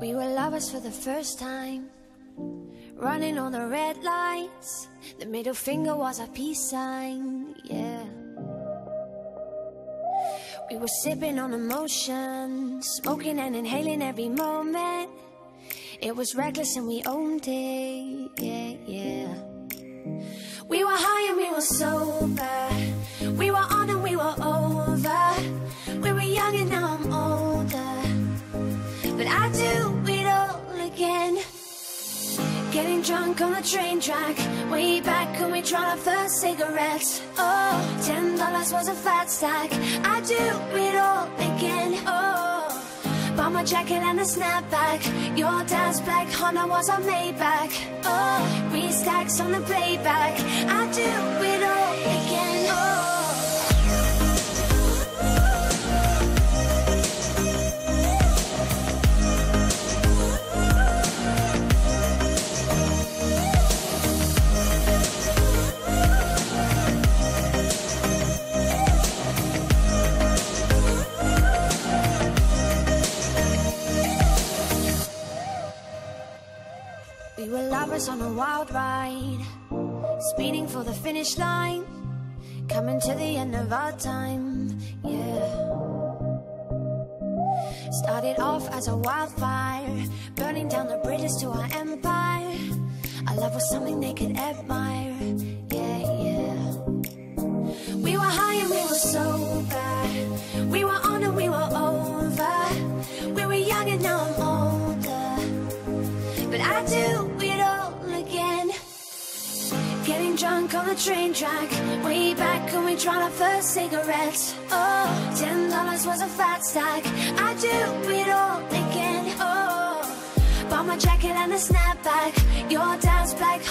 We were lovers for the first time Running on the red lights. The middle finger was our peace sign, yeah. We were sipping on emotion Smoking and inhaling every moment. It was reckless and we owned it, yeah, yeah We were high and we were sober. We were on and we were over. We were young and now I'm older. But I do it all again. Getting drunk on the train track. Way back when we tried our first cigarettes. Oh, ten dollars was a fat stack. I do jacket and a snapback. Your dad's black Honda was a Maybach. Oh, three stacks on the playback. I do it all again, oh On a wild ride Speeding for the finish line Coming to the end of our time, yeah. Started off as a wildfire Burning down the bridges to our empire. Our love was something they could admire, the train track Way back when we tried our first cigarettes. Oh, ten dollars was a fat stack. I do it all again, oh Bought my jacket and a snapback. Your dad's black